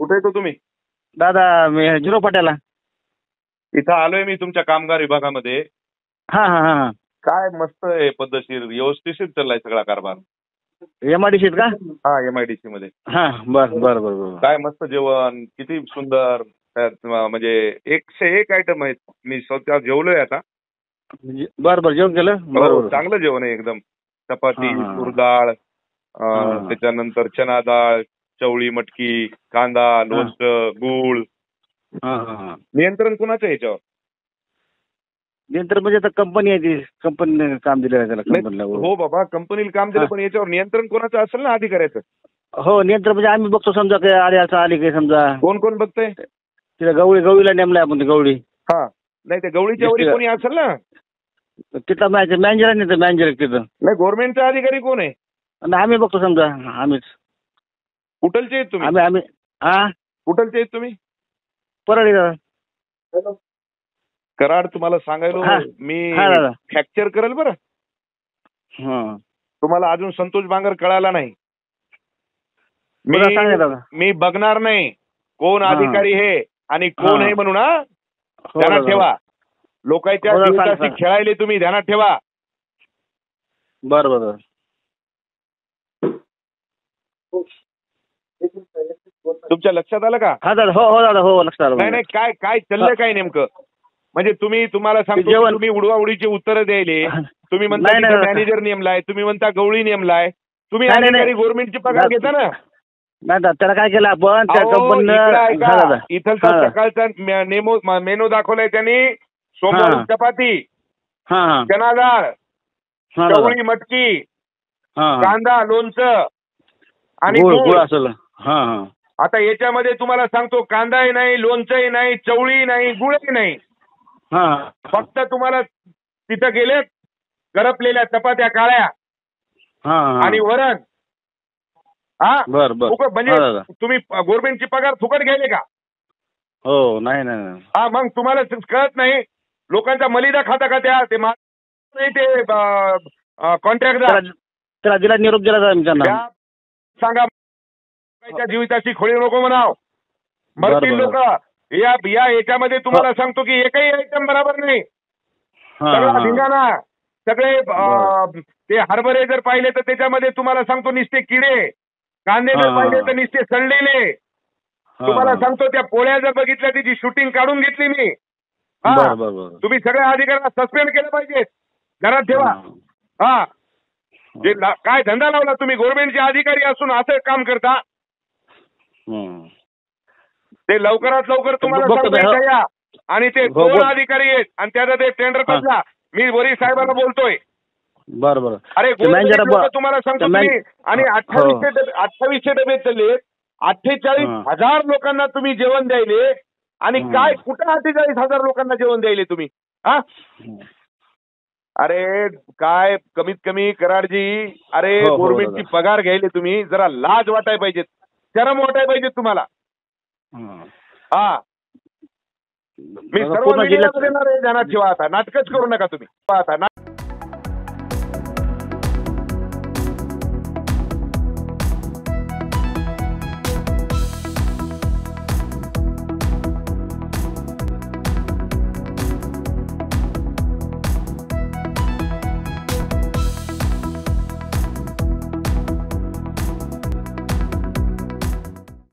कुठे येतो तुम्ही? दादा मी झिरो फाट्याला इथं आलोय मी तुमच्या कामगार विभागामध्ये. हां हां हां हां. काय मस्त आहे पद्धतशीर व्यवस्थित चाललाय सगळा कारभार. एम आय डी सीत का? हा एम आय डी सी मध्ये. हां बरं बरं बरं बरं. काय मस्त जेवण किती सुंदर त्यात, अं, म्हणजे एकशे एक आयटम आहेत. मी स्वतः जेवलोय आता. म्हणजे- बरं बरं जेवण केलं? बरं हो, चांगलं जेवण आहे एकदम. चपाती हा, हा. तूर डाळ अं, हा. त्याच्यानंतर चना डाळ चवळी मटकी कांदा लोणचं गूळ. हां हां हां. नियंत्रण कुणाचं आहे याच्यावर? नंतर म्हणजे आता कंपनी आहे ती. कंपनीने काम आहे त्याला कंपनीला हो बाबा कंपनीला काम दिलं. पण याच्यावर नियंत्रण कोणाचं असेल ना अधिकाऱ्याचं? हो नियंत्रण म्हणजे आम्ही बघतो समजा काय आले असं आली काही समजा. कोण कोण बघतंय? तिला गवळी गवळीला नेमलाय आपण गवळी. हा. नाही ते गवळीच्या वरी. कोणी असेल ना? तिथला मॅच मॅनेजर आहे मॅनेजर तिथं. नाही गव्हर्नमेंटचा अधिकारी कोण आहे? आम्ही बघतो समजा आम्हीच. कुठलचे आहेत तुम्ही? आम्ही आम्ही हा कुठलचे आहेत तुम्ही? परळी दादा. कराड तुम्हाला सांगायलो. हा. मी हा दादा. फ्रॅक्चर करेल बरं. हां. तुम्हाला अजून संतोष बांगर कळाला नाही. सांगा मी दादा. मी बघणार नाही. कोण हा. अधिकारी हे आणि कोण हा. आहे म्हणून हा? हो ध्यानात दादा. ठेवा. लोकांच्या हो दादा, सांगा, जीविताशी सांगा. खेळायले तुम्ही ध्यानात ठेवा. बरं बरं तुमच्या लक्षात आलं का? हा दादा हो हो दादा हो लक्षात आलं नाही नाही काय काय चाललंय काय नेमकं? म्हणजे तुम्ही तुम्हाला सांगतो जेवण- तुम्ही उडवा उडीची उत्तरं द्यायले. तुम्ही म्हणता नाही, नाही, नाही. मॅनेजर नेमलाय तुम्ही म्हणता गवळी नेमलाय. तुम्ही नाही, नाही, अधिकारी नाही. गव्हर्नमेंटची पगार नाही. घेता ना? नाही दादा त्याला काय केलं आपण? त्या अहो, कंपनीनं इकडं हा ऐका. दादा. इथलचा हा. सकाळचा मे- नेमो म- मेनू दाखवलाय त्यांनी. सोमवारी हा. चपाती. हां हां. चना डाळ हां दादा. चवळी मटकी. हां हां. कांदा लोणचं. आणि गुळ गूळ. गुळ असेल. हां हां. आता याच्यामध्ये तुम्हाला सांगतो कांदाही नाही लोणचंही नाही चवळी नाही गुळही नाही. हां. फक्त तुम्हाला तिथं गेले करपलेल्या चपात्या काळ्या हां आणि वरण. हा? बर बर. फुकट हा म्हणजे दादा. तुम्ही गव्हर्नमेंटची पगार फुकट घ्यायले का? हो नाही नाही नाही. हा मग तुम्हाला कळत नाही. लोकांचा मलिदा खाता का त्या ते मा- नाही ते कॉन्ट्रॅक्टदार. त्याला त्याला दिला निरोप दिला जाईल त्यांना. त्या सांगा लोकांच्या जीविताची खोळी नको म्हणाव. मरतील लोक. या या याच्यामध्ये तुम्हाला सांगतो की एकही आयटम बरोबर नाही. सगळा. धिंगाणा. सगळे ते हरभरे जर पाहिले तर त्याच्यामध्ये तुम्हाला सांगतो निस्ते किडे. कांदे जर पाहिले. तर निस्ते सडलेले. तुम्हाला. सांगतो त्या पोळ्या जर बघितल्या त्याची शूटिंग काढून घेतली मी. हा. तुम्ही सगळ्या अधिकाऱ्यांना सस्पेंड केलं पाहिजे. घरात ठेवा. हां. जे काय धंदा लावला तुम्ही? गव्हर्नमेंटचे अधिकारी असून असं काम करता. ते लवकरात लवकर तुम्हाला या आणि ते दोन. अधिकारी आहेत आणि त्याचा ते टेंडर. बदला मी वरी साहेबांना बोलतोय बरं बरं अरे तुम्हाला सांगतो आणि. अठ्ठावीसशे अठ्ठावीसशे डबे चालले अठ्ठेचाळीस. हजार लोकांना तुम्ही जेवण द्यायले आणि. काय कुठं अठ्ठेचाळीस हजार लोकांना जेवण द्यायले तुम्ही हा. अरे काय कमीत कमी कराडजी अरे हो, हो, गव्हर्नमेंटची दादा. पगार घ्यायले तुम्ही जरा लाज वाटाय पाहिजेत शरम वाटाय पाहिजेत तुम्हाला. हं. हा मी दादा, सर्व पूर्ण मीडियामध्ये जिल्ह्यात येणार आहे ध्यानात ठेवा आता. नाटकच करू नका तुम्ही. आता. ना-